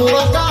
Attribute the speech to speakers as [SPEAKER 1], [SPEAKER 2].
[SPEAKER 1] हुआ